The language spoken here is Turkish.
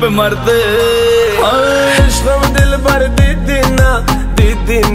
पे मरते Aşkım dilber didina